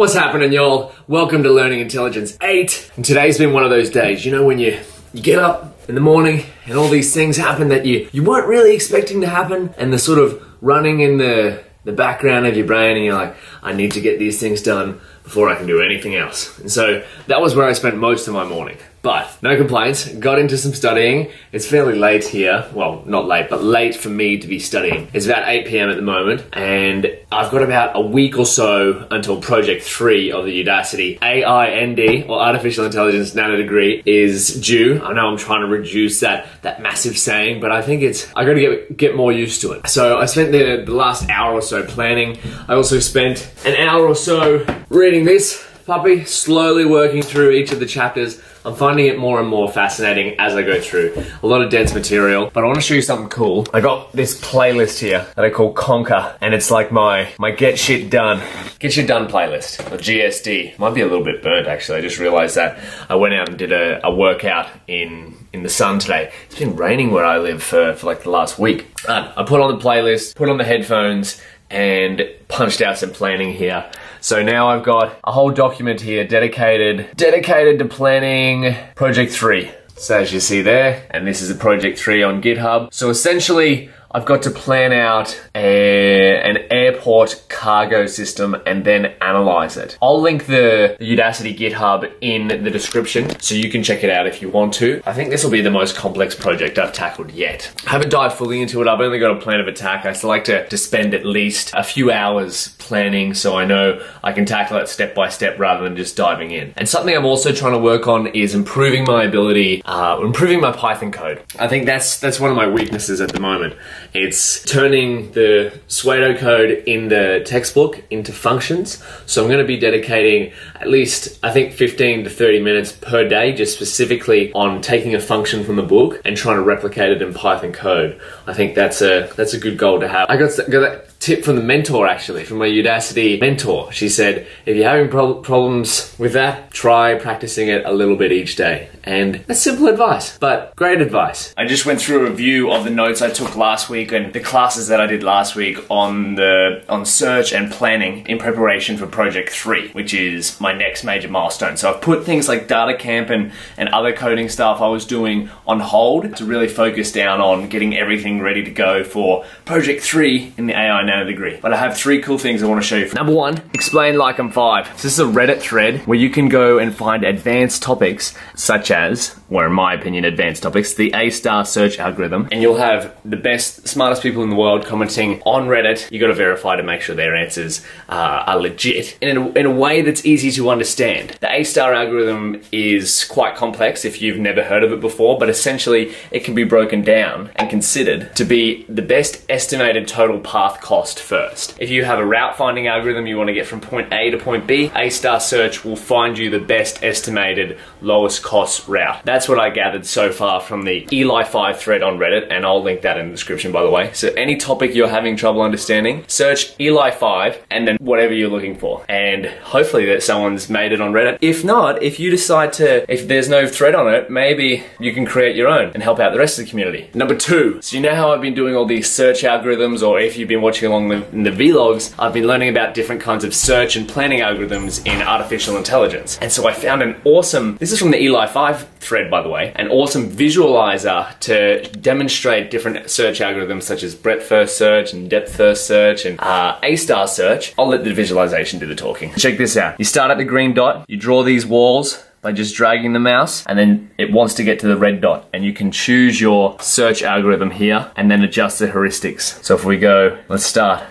What's happening, y'all? Welcome to Learning Intelligence 8. And today's been one of those days, you know, when you, you get up in the morning and all these things happen that you, you weren't really expecting to happen, and they're sort of running in the, the background of your brain, and you're like, I need to get these things done before I can do anything else. And so that was where I spent most of my morning. But no complaints, got into some studying. It's fairly late here. Well, not late, but late for me to be studying. It's about 8 p.m. at the moment, and I've got about a week or so until project three of the Udacity AIND, or Artificial Intelligence Nanodegree, is due. I know I'm trying to reduce that, that massive saying, but I think it's, I gotta get, get more used to it. So I spent the, the last hour or so planning. I also spent an hour or so reading this puppy, slowly working through each of the chapters. I'm finding it more and more fascinating as I go through. A lot of dense material, but I want to show you something cool. I got this playlist here that I call Conquer, and it's like my, my Get Shit Done, Get Shit Done playlist, or GSD. Might be a little bit burnt actually, I just realized that. I went out and did a, a workout in in the sun today. It's been raining where I live for, for like the last week. I put on the playlist, put on the headphones, and punched out some planning here. So now I've got a whole document here dedicated, dedicated to planning project three. So as you see there, and this is a project three on GitHub. So essentially, I've got to plan out a, an airport cargo system and then analyze it. I'll link the, Udacity GitHub in the description so you can check it out if you want to. I think this will be the most complex project I've tackled yet. I haven't dived fully into it. I've only got a plan of attack. I still like to, to spend at least a few hours planning so I know I can tackle it step by step rather than just diving in. And something I'm also trying to work on is improving my ability, uh, improving my Python code. I think that's that's one of my weaknesses at the moment. It's turning the pseudocode in the textbook into functions. So I'm going to be dedicating at least, I think, 15 to 30 minutes per day just specifically on taking a function from the book and trying to replicate it in Python code. I think that's a that's a good goal to have. I got, got that tip from the mentor actually, from my Udacity mentor. She said, if you're having pro- problems with that, try practicing it a little bit each day. And that's simple advice, but great advice. I just went through a review of the notes I took last week and the classes that I did last week on the on search and planning in preparation for project three, which is my next major milestone. So I've put things like DataCamp and, and other coding stuff I was doing on hold to really focus down on getting everything ready to go for project three in the AI Nanodegree. But I have three cool things I want to show you. Number one, explain like I'm five. So this is a Reddit thread where you can go and find advanced topics such as, or in my opinion, advanced topics, the A star search algorithm. And you'll have the best, smartest people in the world commenting on Reddit. You got to verify to make sure their answers uh, are legit in a, in a way that's easy to understand. The A star algorithm is quite complex if you've never heard of it before, but essentially it can be broken down and considered to be the best estimated total path cost first. If you have a route finding algorithm you want to get from point A to point B, A star search will find you the best estimated lowest cost route. That's what I gathered so far from the Eli 5 thread on Reddit, and I'll link that in the description by the way. So any topic you're having trouble understanding, search Eli 5 and then whatever you're looking for. And hopefully that someone's made it on Reddit. If not, if you decide to, if there's no thread on it, maybe you can create your own and help out the rest of the community. Number two, so you know how I've been doing all these search algorithms, or if you've been watching along the, in the vlogs, I've been learning about different kinds of search and planning algorithms in artificial intelligence. And so I found an awesome, this is from the Eli 5 thread by the way, an awesome visualizer to demonstrate different search algorithms such as breadth first search and depth first search and uh, A star search. I'll let the visualization do the talking. Check this out. You start at the green dot, you draw these walls, by just dragging the mouse and then it wants to get to the red dot and you can choose your search algorithm here and then adjust the heuristics. So if we go, let's start.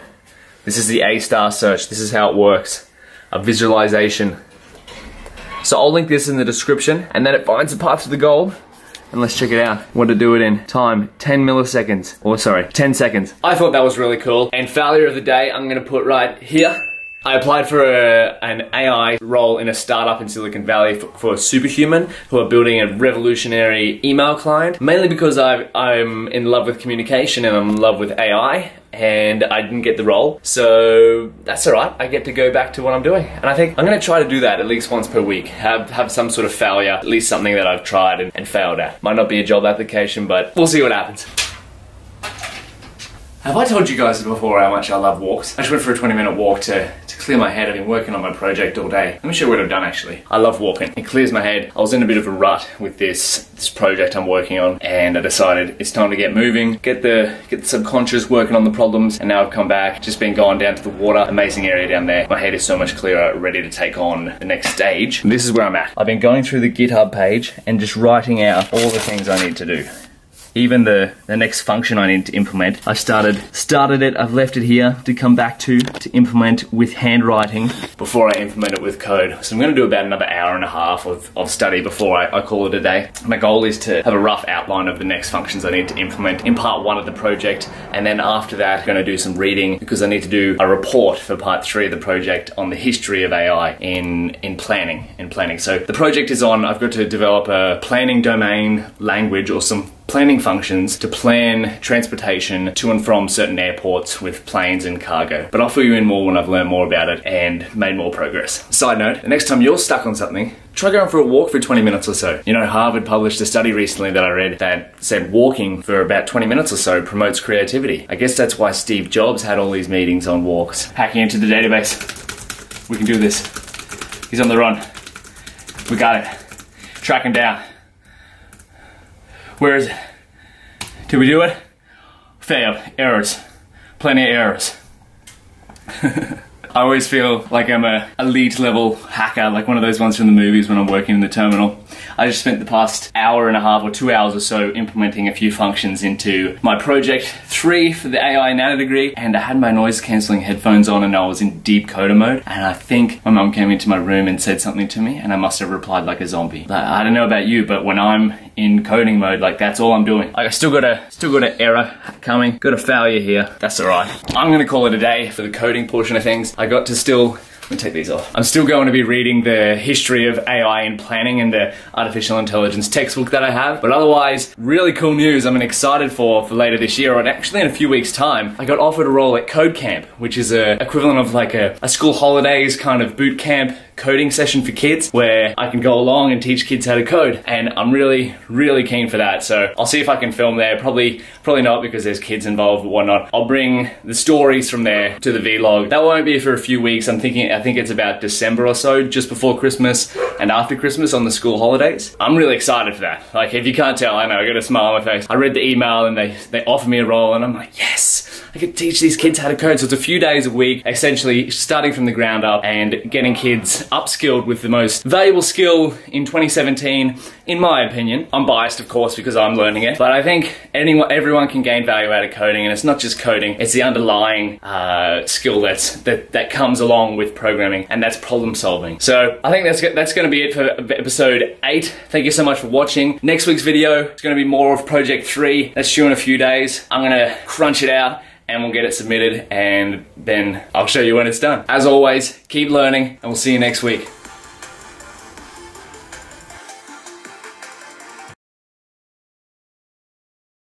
This is the A star search. This is how it works. A visualization. So I'll link this in the description and then it finds the path to the goal and let's check it out. What to do it in. Time, 10 milliseconds. Or sorry, 10 seconds. I thought that was really cool. And failure of the day, I'm gonna put right here. I applied for a, an AI role in a startup in Silicon Valley for, for, Superhuman, who are building a revolutionary email client, mainly because i am in love with communication and I'm in love with AI, and I didn't get the role. So that's alright, I get to go back to what I'm doing. And I think I'm gonna try to do that at least once per week. Have have some sort of failure, at least something that I've tried and, and failed at. Might not be a job application, but we'll see what happens. Have I told you guys before how much I love walks? I just went for a 20 minute walk to clear my head. I've been working on my project all day. Let me show you what I've done actually. I love walking. It clears my head. I was in a bit of a rut with this, this project I'm working on and I decided it's time to get moving, get the, get the subconscious working on the problems and now I've come back, just been going down to the water. Amazing area down there. My head is so much clearer, ready to take on the next stage. And this is where I'm at. I've been going through the GitHub page and just writing out all the things I need to do even the, the next function I need to implement. I started started it, I've left it here to come back to, to implement with handwriting before I implement it with code. So I'm gonna do about another hour and a half of, of study before I, I call it a day. My goal is to have a rough outline of the next functions I need to implement in part one of the project. And then after that, I'm gonna do some reading because I need to do a report for part three of the project on the history of AI in, in planning, in planning. So the project is on, I've got to develop a planning domain language or some planning functions to plan transportation to and from certain airports with planes and cargo. But I'll fill you in more when I've learned more about it and made more progress. Side note, the next time you're stuck on something, try going for a walk for 20 minutes or so. You know, Harvard published a study recently that I read that said walking for about 20 minutes or so promotes creativity. I guess that's why Steve Jobs had all these meetings on walks. Hacking into the database. We can do this. He's on the run. We got it. Track him down. Where is it? Did we do it? Fail, Errors. Plenty of errors. I always feel like I'm a elite level hacker, like one of those ones from the movies when I'm working in the terminal. I just spent the past hour and a half or two hours or so implementing a few functions into my project three for the AI Nanodegree, and I had my noise cancelling headphones on and I was in deep coder mode. And I think my mom came into my room and said something to me, and I must have replied like a zombie. I don't know about you, but when I'm in coding mode, like that's all I'm doing. I still got a still got an error coming, got a failure here. That's alright. I'm gonna call it a day for the coding portion of things. I got to still let me take these off. I'm still going to be reading the history of AI and planning and the artificial intelligence textbook that I have. But otherwise, really cool news I'm excited for for later this year, or actually in a few weeks' time. I got offered a role at Code Camp, which is a equivalent of like a, a school holidays kind of boot camp coding session for kids where I can go along and teach kids how to code. And I'm really, really keen for that. So I'll see if I can film there. Probably, probably not because there's kids involved but whatnot. I'll bring the stories from there to the vlog. That won't be for a few weeks. I'm thinking, I think it's about December or so, just before Christmas and after Christmas on the school holidays. I'm really excited for that. Like if you can't tell, I know, I got a smile on my face. I read the email and they, they offered me a role and I'm like, yes, I could teach these kids how to code. So it's a few days a week, essentially starting from the ground up and getting kids upskilled with the most valuable skill in 2017, in my opinion. I'm biased, of course, because I'm learning it, but I think anyone, everyone can gain value out of coding, and it's not just coding; it's the underlying uh, skill that's that that comes along with programming, and that's problem solving. So I think that's that's going to be it for episode eight. Thank you so much for watching. Next week's video is going to be more of Project Three. That's due in a few days. I'm going to crunch it out and we'll get it submitted and then I'll show you when it's done. As always, keep learning and we'll see you next week.